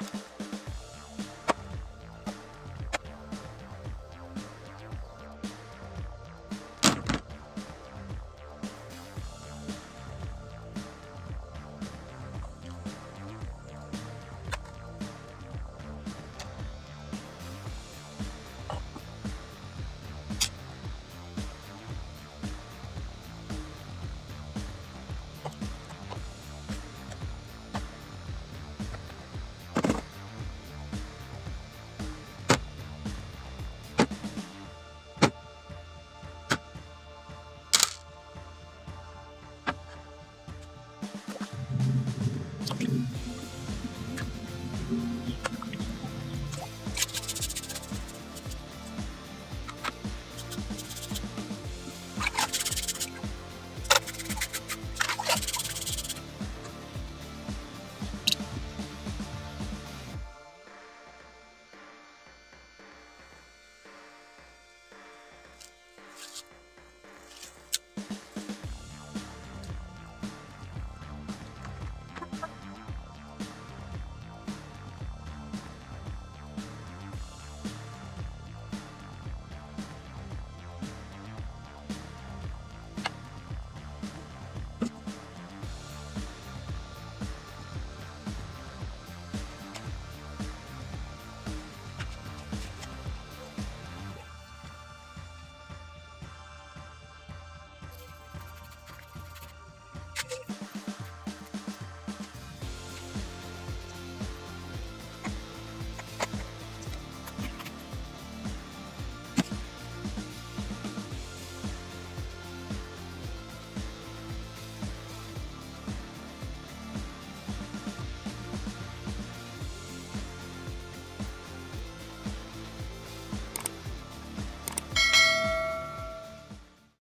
you